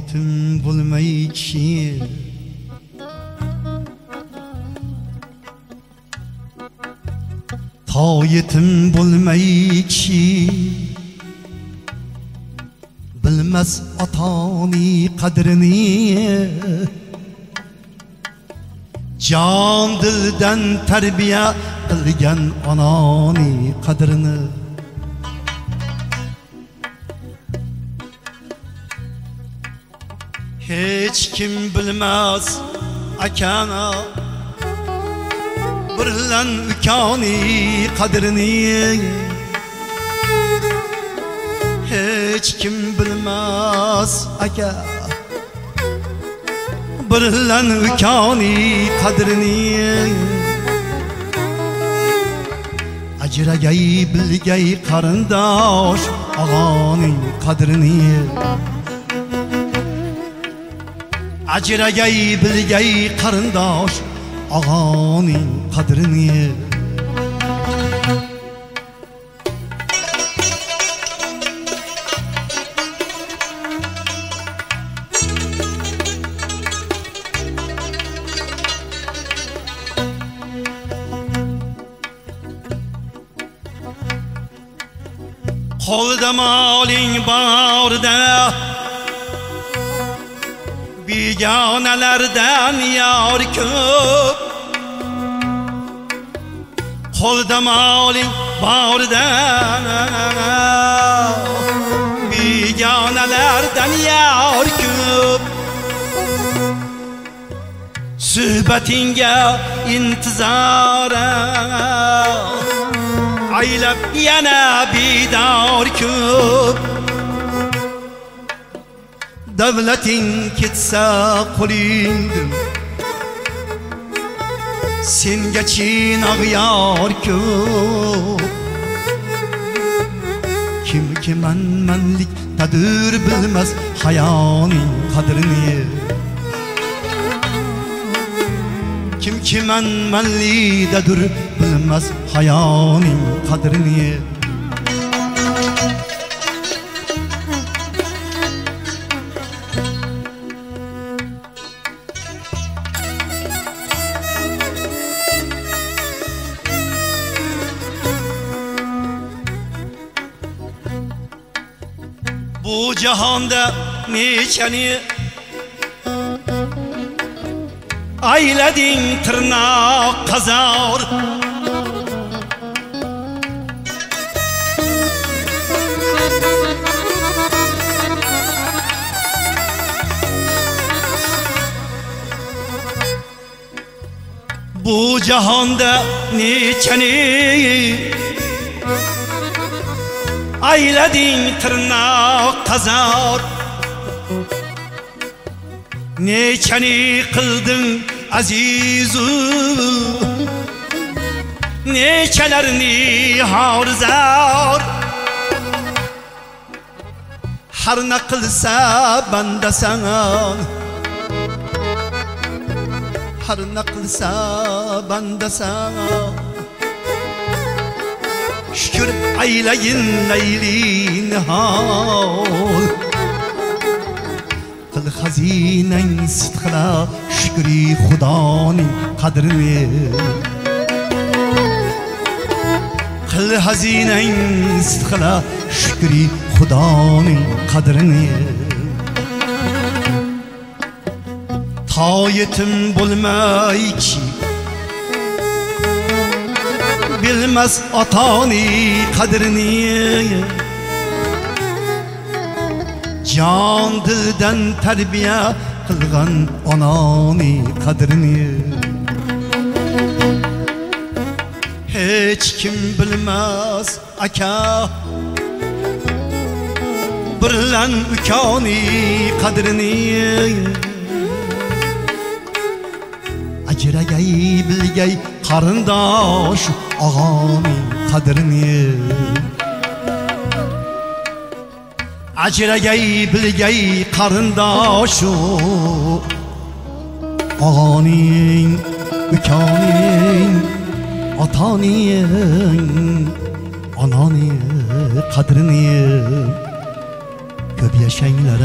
Yetim bulmay kishi Ta yetim bulmay kishi Bilmas otani qadrini Jon dildan tarbiya qilgan onani qadrini Hech kim bilmas akana. Birlan ukoni qadrini Hech kim bilmas aka. Birlan ukoni qadrini Ajragay bilgay qarindosh og'oning qadrini Ajragay bilgay qarindosh og'oning qadrini. Qo'lda moling borda Begonalardan yor ko'p. Qo'lda moling borda Begonalardan yor ko'p. Suhbatingga intizoram aylab yana bedor ko'p. Davlating ketsa qo'lingdan senga chin ag'yor ko'p kimki manmanlik tadur bilmas hayoning qadrini kimki manmanlidadur bilmas hayoning qadrini bu jahonda nechani aylading tirnoq qazor bu jahonda nechani aylading tirnoq qazor nechani qilding azizu? Nechalarni horzor har na qilsa banda sana. Har na qilsa banda sana Şükür ayleyin neyli nihal Dil hazineng sidqila shukri xudoning qadrini. Qil hazineng sidqila shukri xudoning qadrini. Bulmay bo'lmayki bilmez atani kadrini Can dilden terbiye kılgan anani kadrini Hiç kim bilmez aka Birlen ukani kadrini Ajragay bilgay qarindosh og'oning qadrini. Ajragay bilgay qarindoshu og'oning ukoning otoning onaning qadrini. Ko'p yaşaylar